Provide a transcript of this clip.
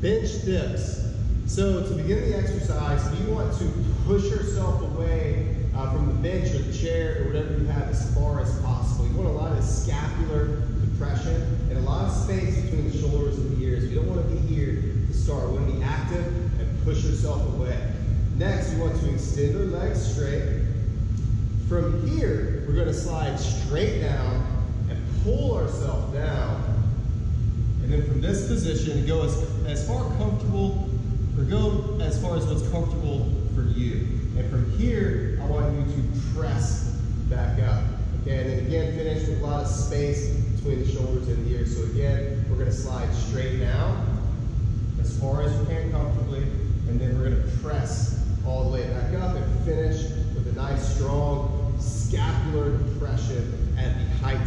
bench dips. So to begin the exercise, you want to push yourself away uh, from the bench or the chair or whatever you have as far as possible. You want a lot of scapular depression and a lot of space between the shoulders and the ears. You don't want to be here to start. You want to be active and push yourself away. Next, you want to extend your legs straight. From here, we're going to slide straight down and pull ourselves down. Then from this position, go as, as far comfortable, or go as far as what's comfortable for you. And from here, I want you to press back up. Okay, and then again, finish with a lot of space between the shoulders and the ears. So again, we're gonna slide straight down, as far as you can comfortably, and then we're gonna press all the way back up and finish with a nice strong scapular depression at the height